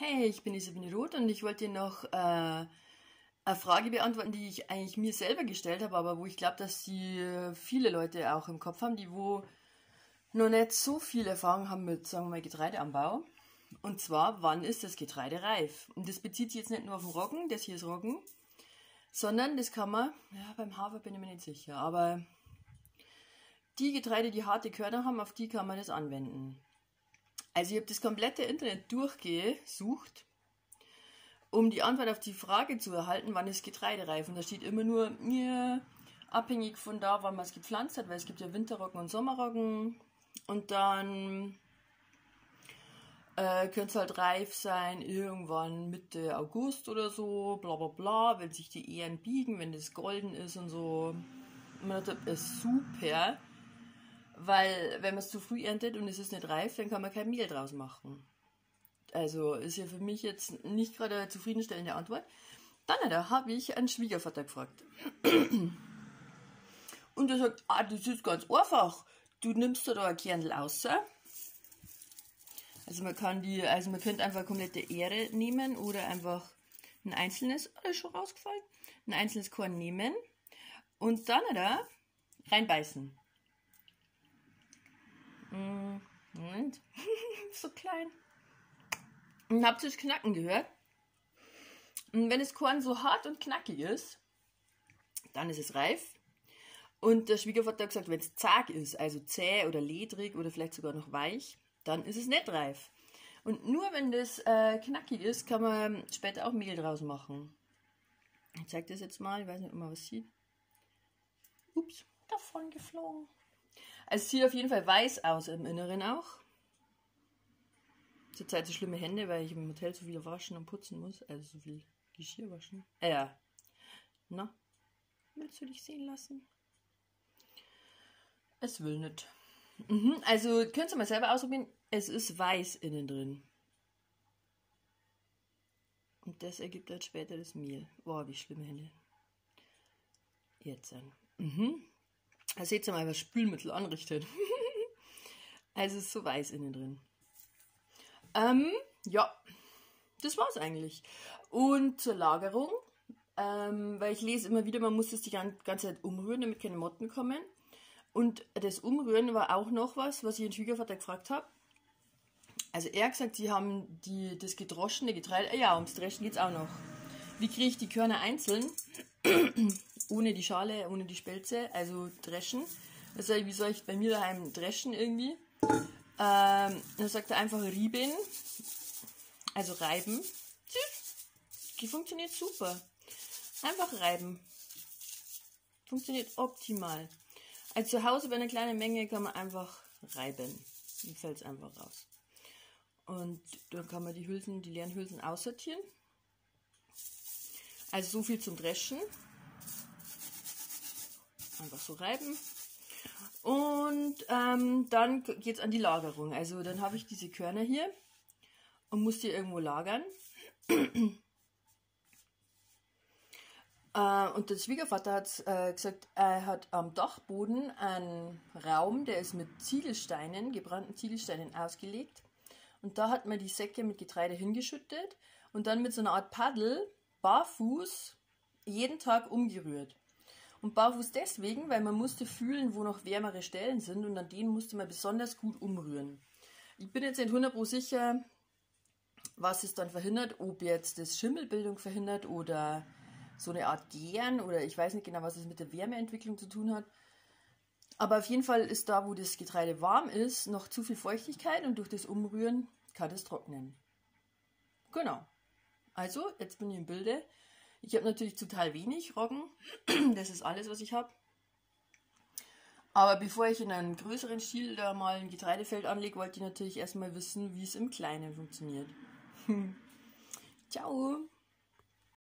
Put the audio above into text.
Hey, ich bin Isabine Roth und ich wollte noch äh, eine Frage beantworten, die ich eigentlich mir selber gestellt habe, aber wo ich glaube, dass die äh, viele Leute auch im Kopf haben, die wo noch nicht so viel Erfahrung haben mit, sagen wir mal, Getreideanbau. Und zwar, wann ist das Getreide reif? Und das bezieht sich jetzt nicht nur auf den Roggen, das hier ist Roggen, sondern das kann man, ja, beim Hafer bin ich mir nicht sicher, aber die Getreide, die harte Körner haben, auf die kann man das anwenden. Also ich habe das komplette Internet durchgesucht, um die Antwort auf die Frage zu erhalten, wann ist Getreide reif. Und da steht immer nur, mir abhängig von da, wann man es gepflanzt hat, weil es gibt ja Winterroggen und Sommerroggen. Und dann äh, könnte es halt reif sein, irgendwann Mitte August oder so, bla bla bla, wenn sich die Ähren biegen, wenn das golden ist und so. Man dachte, ist super. Weil wenn man es zu früh erntet und es ist nicht reif, dann kann man kein Mehl draus machen. Also ist ja für mich jetzt nicht gerade eine zufriedenstellende Antwort. Dann da habe ich einen Schwiegervater gefragt. Und er sagt, ah, das ist ganz einfach. Du nimmst da, ein Kernel raus. Also man kann die, also man könnte einfach komplette Ähre nehmen oder einfach ein einzelnes, oh, ist schon rausgefallen, ein einzelnes Korn nehmen und dann da reinbeißen. Moment. so klein. Und habt ihr das Knacken gehört? Und wenn das Korn so hart und knackig ist, dann ist es reif. Und der Schwiegervater hat gesagt, wenn es zag ist, also zäh oder ledrig oder vielleicht sogar noch weich, dann ist es nicht reif. Und nur wenn das äh, knackig ist, kann man später auch Mehl draus machen. Ich zeige das jetzt mal, ich weiß nicht, ob man was sieht. Ups, davon geflogen. Also es sieht auf jeden Fall weiß aus im Inneren auch. Zurzeit so schlimme Hände, weil ich im Hotel so viel waschen und putzen muss. Also so viel Geschirr waschen. Äh, ja. Na? Willst du dich sehen lassen? Es will nicht. Mhm, also könnt ihr mal selber ausprobieren. Es ist weiß innen drin. Und das ergibt dann später das Mehl. Boah, wie schlimme Hände. Jetzt dann. Mhm. Da seht ihr mal, was Spülmittel anrichtet. also ist so weiß innen drin. Ähm, ja, das war's eigentlich. Und zur Lagerung, ähm, weil ich lese immer wieder, man muss das die ganze Zeit umrühren, damit keine Motten kommen. Und das Umrühren war auch noch was, was ich den Schwiegervater gefragt habe. Also er hat gesagt, sie haben die, das gedroschene Getreide, ja, ums Dreschen geht es auch noch. Wie kriege ich die Körner einzeln? ohne die Schale, ohne die Spelze, also dreschen. Heißt, wie soll ich bei mir daheim dreschen irgendwie? Ähm, dann sagt er einfach rieben, also reiben. Die funktioniert super. Einfach reiben. Funktioniert optimal. Also zu Hause bei einer kleinen Menge kann man einfach reiben. Dann fällt es einfach raus. Und dann kann man die Hülsen, die leeren Hülsen aussortieren. Also so viel zum Dreschen. Einfach so reiben. Und ähm, dann geht es an die Lagerung. Also dann habe ich diese Körner hier und muss die irgendwo lagern. äh, und der Schwiegervater hat äh, gesagt, er hat am Dachboden einen Raum, der ist mit Ziegelsteinen, gebrannten Ziegelsteinen ausgelegt. Und da hat man die Säcke mit Getreide hingeschüttet und dann mit so einer Art Paddel barfuß jeden Tag umgerührt. Und barfuß deswegen, weil man musste fühlen, wo noch wärmere Stellen sind und an denen musste man besonders gut umrühren. Ich bin jetzt nicht 100% sicher, was es dann verhindert, ob jetzt das Schimmelbildung verhindert oder so eine Art Gären oder ich weiß nicht genau, was es mit der Wärmeentwicklung zu tun hat. Aber auf jeden Fall ist da, wo das Getreide warm ist, noch zu viel Feuchtigkeit und durch das Umrühren kann es trocknen. Genau. Also, jetzt bin ich im Bilde. Ich habe natürlich total wenig Roggen. Das ist alles, was ich habe. Aber bevor ich in einen größeren Stil da mal ein Getreidefeld anlege, wollte ich natürlich erstmal wissen, wie es im Kleinen funktioniert. Ciao!